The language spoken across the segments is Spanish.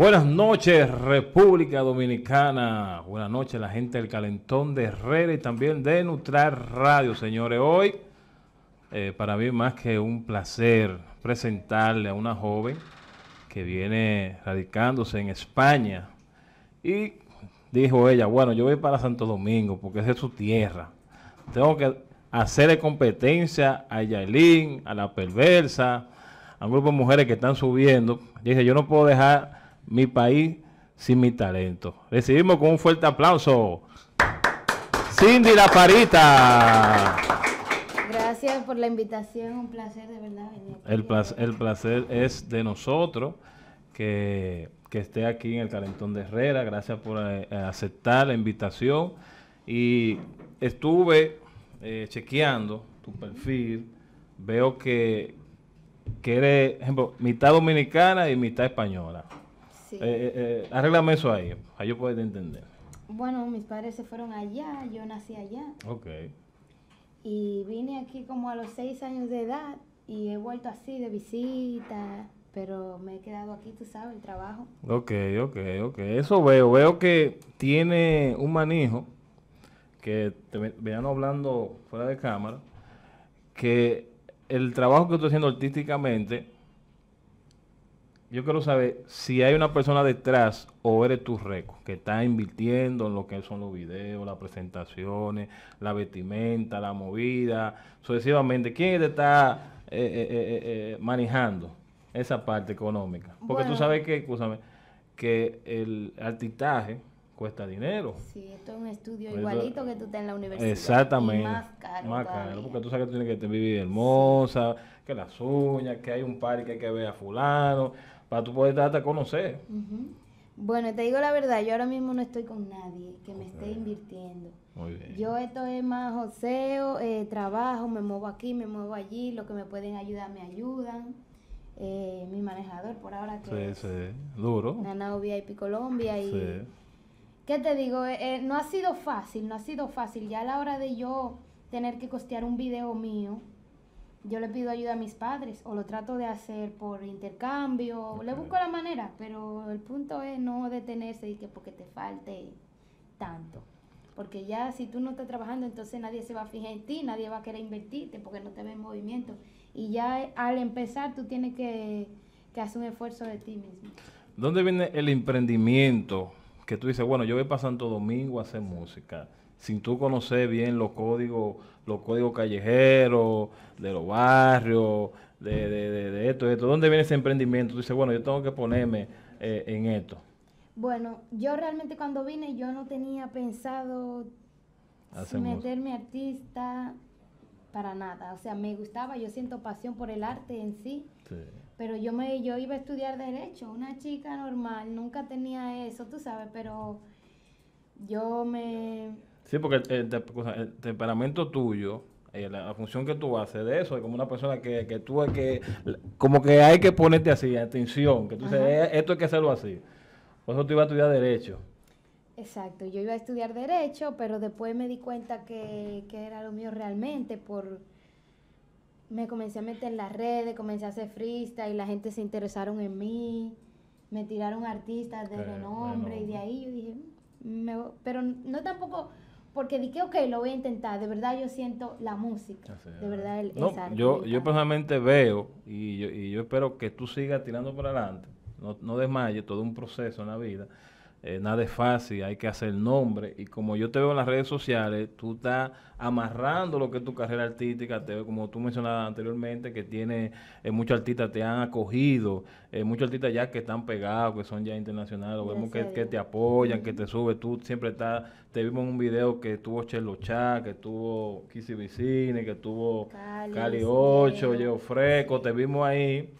Buenas noches, República Dominicana. Buenas noches, la gente del Calentón de Herrera y también de Nutrar Radio, señores. Hoy, eh, para mí, más que un placer presentarle a una joven que viene radicándose en España. Y dijo ella, bueno, yo voy para Santo Domingo porque esa es su tierra. Tengo que hacerle competencia a Yailin, a la perversa, a un grupo de mujeres que están subiendo. Dice, yo no puedo dejar mi país sin mi talento. Recibimos con un fuerte aplauso. Cindy La Parita. Gracias por la invitación, un placer de verdad. El placer, el placer es de nosotros que, esté aquí en el Calentón de Herrera. Gracias por eh, aceptar la invitación. Y estuve eh, chequeando tu perfil. Veo que, que eres, ejemplo, mitad dominicana y mitad española. Eh, eh, eh, arréglame eso ahí, ahí yo puedo entender. Bueno, mis padres se fueron allá, yo nací allá. Ok. Y vine aquí como a los seis años de edad y he vuelto así de visita, pero me he quedado aquí, tú sabes, el trabajo. Ok, ok, ok. Eso veo, veo que tiene un manejo que te vean hablando fuera de cámara, que el trabajo que estoy haciendo artísticamente yo quiero saber si hay una persona detrás o eres tu récord que está invirtiendo en lo que son los videos, las presentaciones, la vestimenta, la movida, sucesivamente. ¿Quién te está eh, eh, eh, manejando esa parte económica? Porque tú sabes que, escúchame, que el artistaje cuesta dinero. Sí, esto es un estudio igualito que tú estás en la universidad. Exactamente. más caro. Más caro, porque tú sabes que tú tienes que vivir hermosa, que las uñas, que hay un par que hay que ver a fulano para tú poder darte a conocer. Bueno, te digo la verdad, yo ahora mismo no estoy con nadie que me esté invirtiendo. Muy bien. Yo esto es más joseo, eh, trabajo, me muevo aquí, me muevo allí, lo que me pueden ayudar me ayudan. Eh, mi manejador por ahora que sí, sí. duro. Nanao VIP Colombia y sí. ¿qué te digo? Eh, no ha sido fácil, no ha sido fácil. Ya a la hora de yo tener que costear un video mío, yo le pido ayuda a mis padres o lo trato de hacer por intercambio, le busco la manera, pero el punto es no detenerse y que porque te falte tanto. Porque ya si tú no estás trabajando, entonces nadie se va a fijar en ti, nadie va a querer invertirte porque no te ve en movimiento. Y ya al empezar tú tienes que, que hacer un esfuerzo de ti mismo. ¿Dónde viene el emprendimiento que tú dices, bueno, yo voy para Santo Domingo a hacer música? Sin tú conocer bien los códigos, los códigos callejeros, de los barrios, de, de, de, esto, de esto. ¿Dónde viene ese emprendimiento? Tú dices, bueno, yo tengo que ponerme eh, en esto. Bueno, yo realmente cuando vine yo no tenía pensado meterme artista para nada. O sea, me gustaba, yo siento pasión por el arte en sí. Pero yo me yo iba a estudiar derecho, una chica normal, nunca tenía eso, tú sabes, pero yo me Sí, porque el, temperamento tuyo, eh, la, función que tú haces de eso, es como una persona que, que tú hay que, como que hay que ponerte así, atención, que tú dices, eh, esto hay que hacerlo así. Por eso tú ibas a estudiar Derecho. Exacto, yo iba a estudiar Derecho, pero después me di cuenta que, que era lo mío realmente por me comencé a meter en las redes, comencé a hacer freestyle y la gente se interesaron en mí, me tiraron artistas de renombre y de ahí yo dije, mm, pero no tampoco porque dije, ok, lo voy a intentar. De verdad yo siento la música. de verdad el, no, yo, yo personalmente veo y yo, y yo espero que tú sigas tirando por adelante. No, no desmayes, todo un proceso en la vida. Eh, nada es fácil, hay que hacer nombre. Y como yo te veo en las redes sociales, tú estás amarrando lo que es tu carrera artística. Te veo, como tú mencionabas anteriormente, que tiene eh, muchos artistas te han acogido, eh, muchos artistas ya que están pegados, que son ya internacionales, vemos que, que, te apoyan, que te suben. Tú siempre estás, te vimos en un video que tuvo Chelo Chá, que tuvo Kissy Vicine, que tuvo Cali, 8, Leo Fresco, te vimos ahí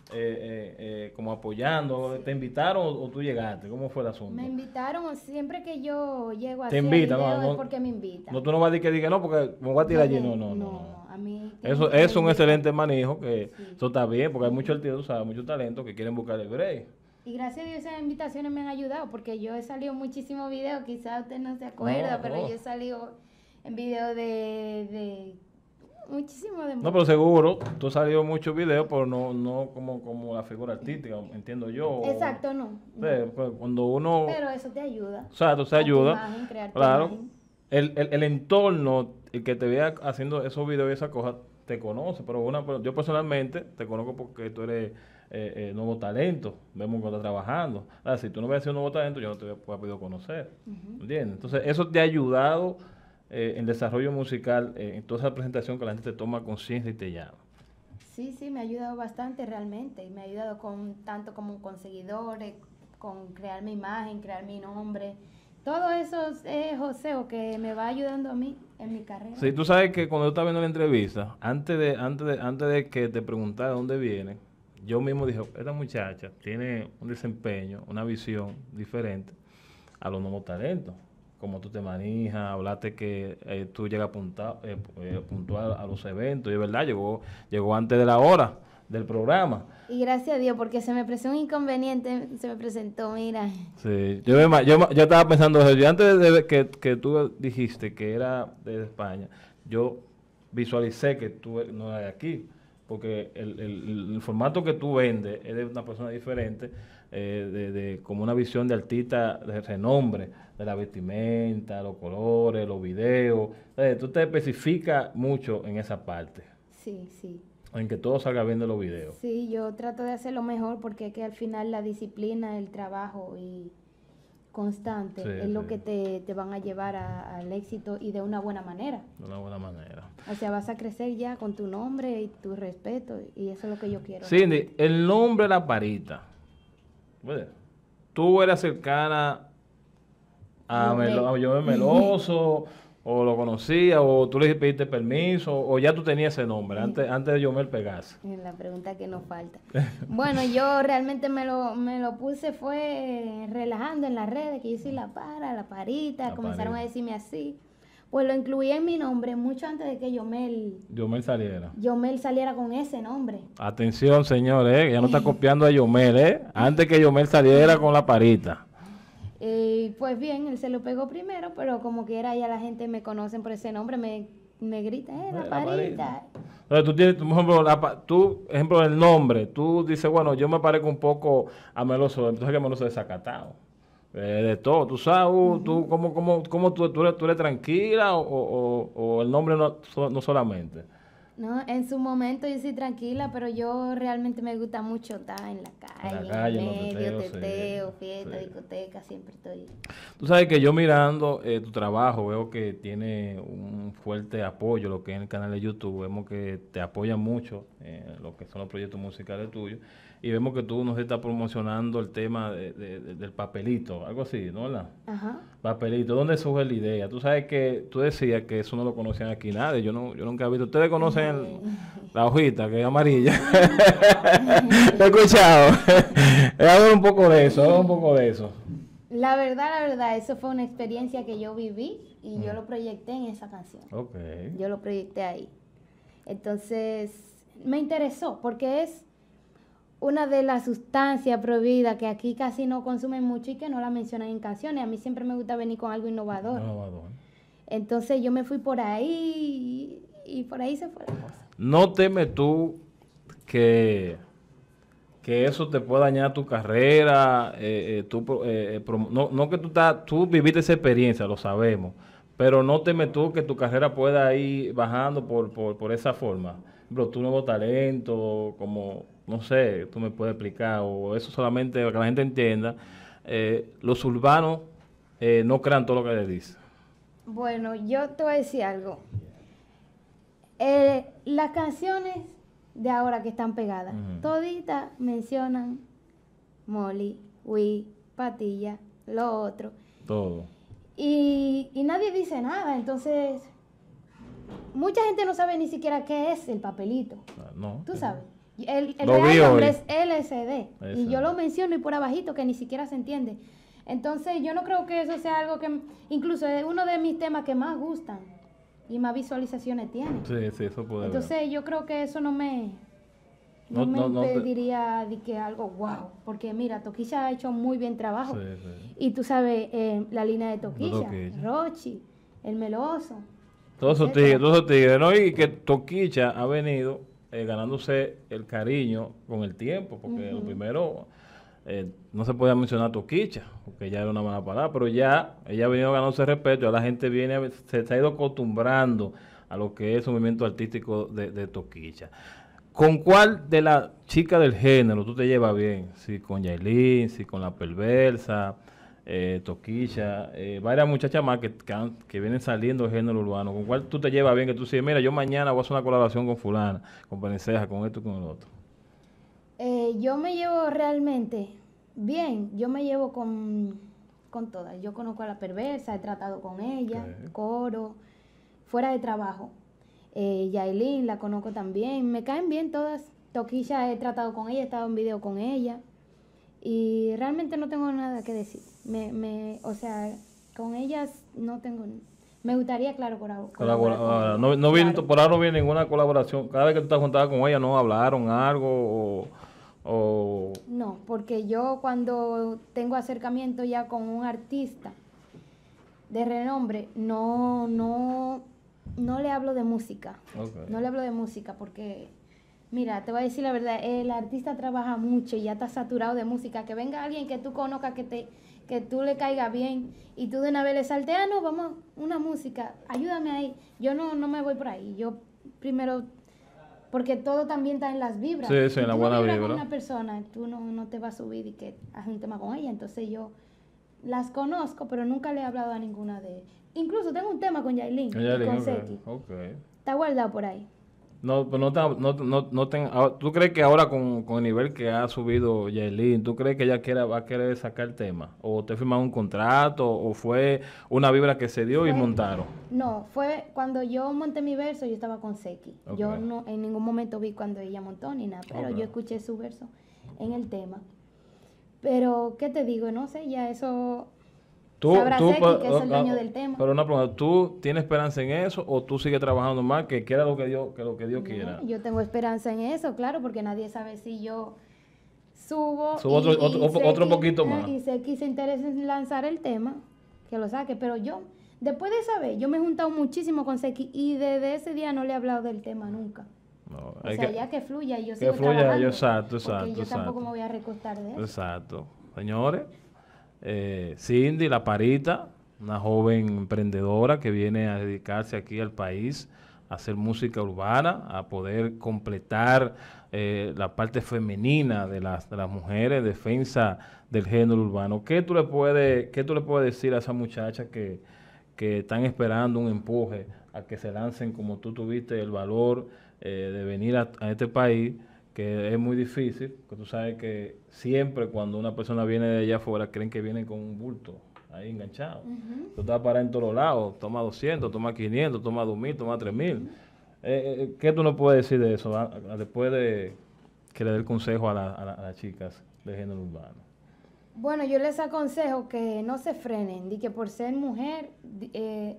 como apoyando. ¿Te invitaron o, tú llegaste? ¿Cómo fue el asunto? Me invitaron, siempre que yo llego a te invitan, no, porque me invitan. No, tú no vas a decir que diga no, porque me voy a tirar allí. No, no, no. A mí eso es un excelente manejo, que eso está bien, porque hay muchos artistas, ¿sabes? muchos talentos que quieren buscar el break. Y gracias a Dios esas invitaciones me han ayudado, porque yo he salido muchísimos videos, quizás usted no se acuerda, pero yo he salido en videos de, de muchísimo de No, pero seguro, tú has salido muchos videos, pero no, no como, como la figura artística, entiendo yo. Exacto, no. Pues, cuando uno... Pero eso te ayuda. O sea, tú te ayuda. claro. El, el, el, entorno, el que te vea haciendo esos videos y esas cosas, te conoce, pero una, yo personalmente te conozco porque tú eres eh, eh, nuevo talento, vemos que estás trabajando. Ah, si tú no hubieras sido nuevo talento, yo no te hubiera podido conocer. ¿Entiendes? Entonces, eso te ha ayudado eh, en desarrollo musical, eh, en toda esa presentación que la gente te toma conciencia y te llama. Sí, sí, me ha ayudado bastante realmente. Y me ha ayudado con tanto como con seguidores, con crear mi imagen, crear mi nombre. Todo eso es Joseo que me va ayudando a mí en mi carrera. Sí, tú sabes que cuando yo estaba viendo la entrevista, antes de, antes de, antes de que te preguntara dónde viene, yo mismo dije, esta muchacha tiene un desempeño, una visión diferente a los nuevos talentos. Como tú te manejas, hablaste que eh, tú llegas eh, eh, puntual a los eventos, y es verdad, llegó, llegó antes de la hora del programa. Y gracias a Dios, porque se me presentó un inconveniente, se me presentó, mira. Sí, yo, yo, estaba pensando, antes de que, que tú dijiste que era de España, yo visualicé que tú no eras de aquí porque el, el, formato que tú vendes es de una persona diferente, eh, de, de, como una visión de artista de renombre, de la vestimenta, los colores, los videos. tú te especificas mucho en esa parte. Sí, sí. En que todo salga bien de los videos. Sí, yo trato de hacerlo mejor porque es que al final la disciplina, el trabajo y constante es lo que te, te, van a llevar al éxito y de una buena manera. De una buena manera. O sea, vas a crecer ya con tu nombre y tu respeto y eso es lo que yo quiero. Cindy, el nombre La Parita. Tú eras cercana a, Melo, a Meloso o lo conocía, o tú le pediste permiso, o ya tú tenías ese nombre antes, antes de Yomel pegarse. La pregunta que nos falta. bueno, yo realmente me lo, me lo puse, fue relajando en las redes, que yo soy la para, la parita, comenzaron a decirme así. Pues lo incluí en mi nombre mucho antes de que Yomel... Yomel saliera. Yomel saliera con ese nombre. Atención, señores, ¿eh? ya no está copiando a Yomel, ¿eh? Antes que Yomel saliera con la parita. Eh, pues bien, él se lo pegó primero, pero como quiera ya la gente me conocen por ese nombre, me, me grita, eh, la, parita. Entonces tú tienes, por ejemplo, la, tú, ejemplo, el nombre, tú dices, bueno, yo me parezco un poco a Meloso, entonces que Meloso es desacatado. Eh, de todo, tú sabes, uh, tú, ¿cómo, cómo, cómo tú, tú, eres, tú, eres, tranquila o, o, o el nombre no, no solamente? No, en su momento yo soy tranquila, pero yo realmente me gusta mucho estar en la calle, en, medio, teteo, fiesta, discoteca, siempre estoy. Tú sabes que yo mirando eh, tu trabajo veo que tiene un fuerte apoyo, lo que es en el canal de YouTube, vemos que te apoyan mucho en lo que son los proyectos musicales tuyos y vemos que tú nos estás promocionando el tema del papelito, algo así, ¿no? ¿verdad? Ajá. Papelito, ¿dónde surge la idea? Tú sabes que tú decías que eso no lo conocían aquí nadie, yo no yo nunca he visto. Ustedes conocen la hojita que es amarilla. he escuchado. Hablar un poco de eso, un poco de eso. La verdad, la verdad, eso fue una experiencia que yo viví y yo mm. lo proyecté en esa canción. Okay. Yo lo proyecté ahí. Entonces, me interesó porque es una de las sustancias prohibidas que aquí casi no consumen mucho y que no la mencionan en canciones. A mí siempre me gusta venir con algo innovador. Entonces yo me fui por ahí y, por ahí se fue la cosa. ¿No temes tú que, que eso te pueda dañar tu carrera? Eh, eh, eh, no, no, que tú, tú viviste esa experiencia, lo sabemos, pero ¿no temes tú que tu carrera pueda ir bajando por, por, por esa forma? Pero tu nuevo talento, como no sé, tú me puedes explicar, o eso solamente para que la gente entienda, los urbanos no crean todo lo que les dice. Bueno, yo te voy a decir algo. Eh, las canciones de ahora que están pegadas, toditas mencionan Molly, Wii, Patilla, lo otro. Todo. Y, y nadie dice nada, entonces mucha gente no sabe ni siquiera qué es el papelito. Ah, no. Tú sabes. El, el real nombre es LSD. Y yo lo menciono y por abajito que ni siquiera se entiende. Entonces yo no creo que eso sea algo que, incluso es uno de mis temas que más gustan y más visualizaciones tiene. Sí, sí, eso puede Entonces yo creo que eso no me, no, me impediría de que algo wow, porque mira, Toquilla ha hecho muy bien trabajo. Y tú sabes, eh, la línea de Toquilla, Rochi, el Meloso, Todos esos tigres, todos esos tigres, ¿no? Y que Toquicha ha venido eh, ganándose el cariño con el tiempo, porque lo primero, eh, no se podía mencionar Toquicha, porque ya era una mala palabra, pero ya ella ha venido ganándose respeto, ya la gente viene, se, ha ido acostumbrando a lo que es un movimiento artístico de, de Toquicha. ¿Con cuál de las chicas del género tú te llevas bien? Si con Yailin, si con la perversa, eh, Toquilla, eh, varias muchachas más que, que, vienen saliendo del género urbano. ¿Con cuál tú te llevas bien? Que tú dices, mira, yo mañana voy a hacer una colaboración con fulana, con Peneceja, con esto y con el otro. Eh, yo me llevo realmente bien, yo me llevo con, con todas. Yo conozco a la perversa, he tratado con ella, coro, fuera de trabajo. Eh, Yailin la conozco también, me caen bien todas. Toquilla he tratado con ella, he estado en video con ella. Y realmente no tengo nada que decir. Me, me, o sea, con ellas no tengo... Me gustaría, claro, colaborar. No, Por ahora no viene ninguna colaboración. Cada vez que tú estás juntada con ella, ¿no hablaron algo o, No, porque yo cuando tengo acercamiento ya con un artista de renombre, no, no, no le hablo de música. No le hablo de música porque Mira, te voy a decir la verdad, el artista trabaja mucho y ya está saturado de música. Que venga alguien que tú conozcas, que te que tú le caiga bien y tú de una vez le salte, ah, no, vamos, una música, ayúdame ahí. Yo no, no me voy por ahí. Yo primero, porque todo también está en las vibras. Sí, sí, en la buena vibra. Con una persona, tú no, no te vas a subir y que hagas un tema con ella. Entonces yo las conozco, pero nunca le he hablado a ninguna de Incluso tengo un tema con Yailin, con Seki. Está guardado por ahí. No, pues no, no, no, no ah, ¿Tú crees que ahora con, con, el nivel que ha subido Yailin, ¿tú crees que ella quiera, va a querer sacar el tema? ¿O te firmaron un contrato? ¿O fue una vibra que se dio y montaron? No, fue cuando yo monté mi verso, yo estaba con Seki. Yo no en ningún momento vi cuando ella montó ni nada, pero yo escuché su verso en el tema. Pero, ¿qué te digo? No sé, ya eso Tú, tú, que es el dueño del tema. Pero una pregunta, ¿tú tienes esperanza en eso o tú sigues trabajando más que quiera lo que Dios, que lo que Dios quiera? Yo tengo esperanza en eso, claro, porque nadie sabe si yo subo, subo otro, otro, poquito más. Y sé que se interesa en lanzar el tema, que lo saque, pero yo, después de esa vez, yo me he juntado muchísimo con Seki y desde ese día no le he hablado del tema nunca. No, o sea, ya que fluya y yo sigo fluya, yo, exacto, exacto. yo tampoco me voy a recostar de eso. Exacto. Señores, eh, Cindy, la parita, una joven emprendedora que viene a dedicarse aquí al país a hacer música urbana, a poder completar eh, la parte femenina de las, de las mujeres, defensa del género urbano. ¿Qué tú le puedes, decir a esas muchachas que, están esperando un empuje a que se lancen como tú tuviste el valor eh, de venir a este país? Que es muy difícil, porque tú sabes que siempre cuando una persona viene de allá afuera creen que viene con un bulto ahí enganchado. Tú estás para en todos lados, toma 200, toma 500, toma 2000, toma 3000. Eh, eh, ¿Qué tú no puedes decir de eso ah, ah, después de que le dé el consejo a, las chicas de género urbano? Bueno, yo les aconsejo que no se frenen, y que por ser mujer, eh,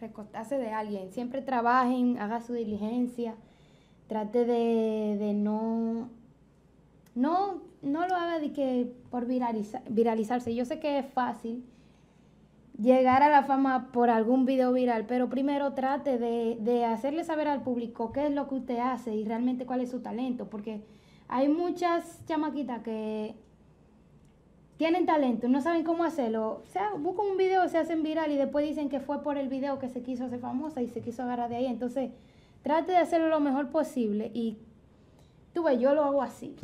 recostarse de alguien, siempre trabajen, haga su diligencia trate de, no, no, no lo haga de que por viralizarse. Yo sé que es fácil llegar a la fama por algún video viral, pero primero trate de, de hacerle saber al público qué es lo que usted hace y realmente cuál es su talento, porque hay muchas chamaquitas que tienen talento no saben cómo hacerlo. O sea, buscan un video, se hacen viral y después dicen que fue por el video que se quiso hacer famosa y se quiso agarrar de ahí. Entonces, Trate de hacerlo lo mejor posible y tú ves, yo lo hago así.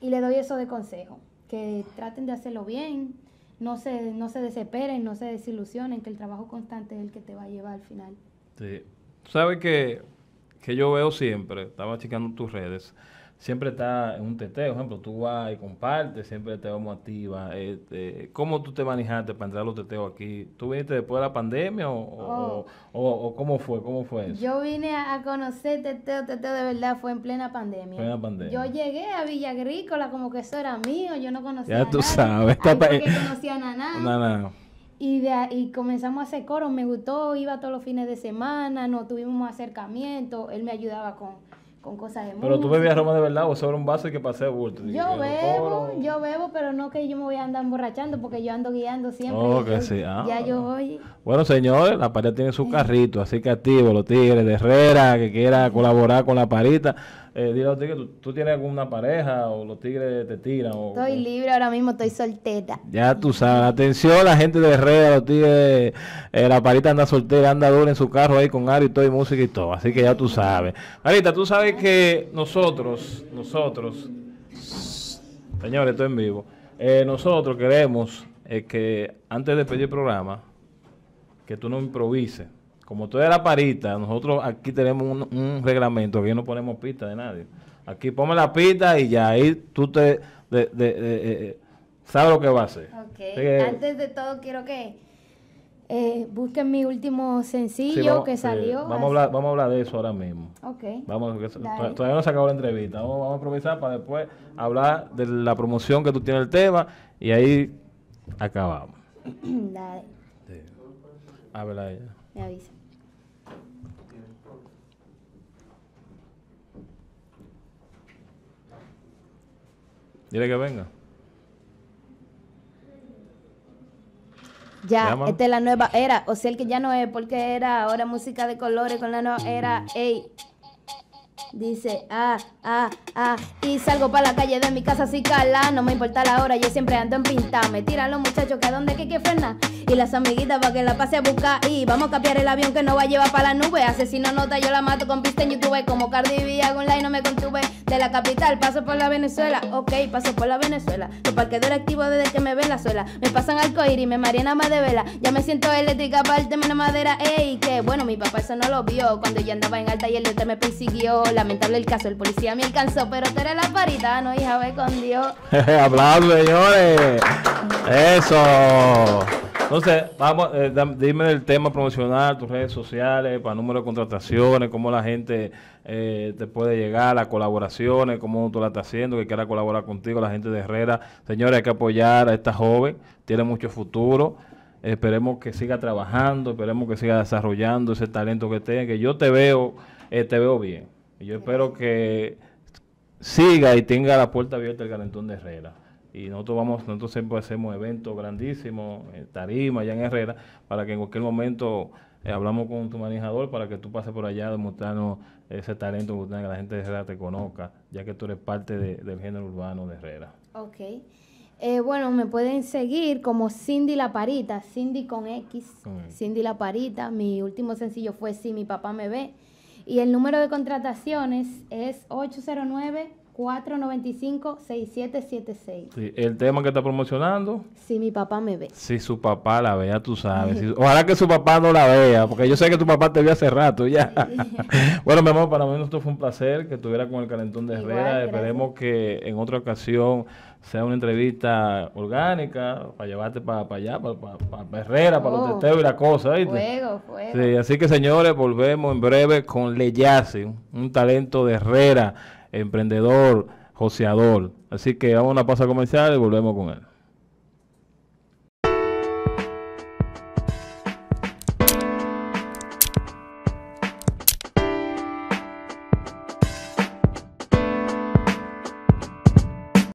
Y le doy eso de consejo, que traten de hacerlo bien, no se, no se desesperen, no se desilusionen, que el trabajo constante es el que te va a llevar al final. Sí. ¿Sabes que, que yo veo siempre? Estaba checando tus redes siempre está en un teteo. Por ejemplo, tú vas y compartes, siempre te vamos activa. Este, ¿Cómo tú te manejaste para entrar a los teteos aquí? ¿Tú viniste después de la pandemia o, oh. cómo fue? ¿Cómo fue eso? Yo vine a, conocer teteo, teteo de verdad, fue en plena pandemia. Plena pandemia. Yo llegué a Villa Agrícola como que eso era mío, yo no conocía ya tú sabes. Ay, porque conocía a Naná. Y, de, y comenzamos a hacer coro, me gustó, iba todos los fines de semana, nos tuvimos acercamiento, él me ayudaba con con cosas de Pero tú bebías Roma de verdad o sobre un vaso y que pasé bulto. Yo bebo, yo bebo, pero no que yo me voy a andar emborrachando porque yo ando guiando siempre. Oh, que sí. Ah, ya yo voy. Bueno, señores, la pared tiene su carrito, así que activo los tigres de Herrera que quiera colaborar con la parita eh, dile a los tigres, ¿tú, tienes alguna pareja o los tigres te tiran? O, estoy libre ahora mismo, estoy soltera. Ya tú sabes, atención la gente de Herrera, los tigres, eh, la parita anda soltera, anda dura en su carro ahí con Ari y todo, y música y todo, así que ya tú sabes. Marita, tú sabes que nosotros, nosotros, señores, estoy en vivo, eh, nosotros queremos eh, que antes de pedir el programa, que tú no improvises como tú eres la parita, nosotros aquí tenemos un, reglamento, aquí no ponemos pista de nadie. Aquí ponme la pista y ya ahí tú te de, eh, sabes lo que va a hacer. Ok, antes de todo quiero que eh, busquen mi último sencillo que salió. vamos, a hablar, vamos a hablar de eso ahora mismo. Ok. Vamos, todavía no se acabó la entrevista. Vamos, vamos, a improvisar para después hablar de la promoción que tú tienes el tema y ahí acabamos. Dale. Sí. Habla ella. Me avisa. Dile que venga. Ya, esta es la nueva era. O sea, el que ya no es porque era ahora música de colores con la nueva era. Ey, Dice, ah, ah, ah, y salgo para la calle de mi casa sin cala, no me importa la hora, yo siempre ando en pinta, me tiran los muchachos que a donde que que frena, y las amiguitas para que la pase a buscar, y vamos a cambiar el avión que no va a llevar para la nube, asesino nota, yo la mato con pista en YouTube, como Cardi B, hago online, no me contuve, de la capital, paso por la Venezuela, ok, paso por la Venezuela, los parqueos activos desde que me ven la suela, me pasan al y me mariana más de vela, ya me siento eléctrica, parte menos madera, ey, que bueno, mi papá eso no lo vio, cuando yo andaba en alta y el de me persiguió, lamentable el caso, el policía me alcanzó, pero tú eres la parita, no hija, con Dios. Aplausos, señores. Eso. Entonces, vamos, eh, dime el tema promocional, tus redes sociales, para número de contrataciones, cómo la gente eh, te puede llegar, las colaboraciones, cómo tú la estás haciendo, que quiera colaborar contigo, la gente de Herrera. Señores, hay que apoyar a esta joven, tiene mucho futuro. Esperemos que siga trabajando, esperemos que siga desarrollando ese talento que tenga, que yo te veo, eh, te veo bien yo espero que siga y tenga la puerta abierta el Calentón de Herrera. Y nosotros vamos, nosotros siempre hacemos eventos grandísimos, tarima allá en Herrera, para que en cualquier momento eh, hablamos con tu manejador para que tú pases por allá, demostrarnos ese talento que, que la gente de Herrera te conozca, ya que tú eres parte del género urbano de Herrera. Ok. Eh, bueno, me pueden seguir como Cindy La Parita, Cindy con X, Cindy La Parita. Mi último sencillo fue Si mi papá me ve. Y el número de contrataciones es 809 495-6776. Sí, el tema que está promocionando. Si mi papá me ve. Si su papá la vea, tú sabes. ojalá que su papá no la vea, porque yo sé que tu papá te vio hace rato ya. bueno, mi amor, para mí esto fue un placer que estuviera con el calentón de Herrera. Esperemos que en otra ocasión sea una entrevista orgánica para llevarte para allá, para, Herrera, para los oh. teteos y la cosa. Fuego, fuego. Sí, así que señores, volvemos en breve con Leyase, un talento de Herrera emprendedor, joseador. Así que vamos a una pausa comercial y volvemos con él.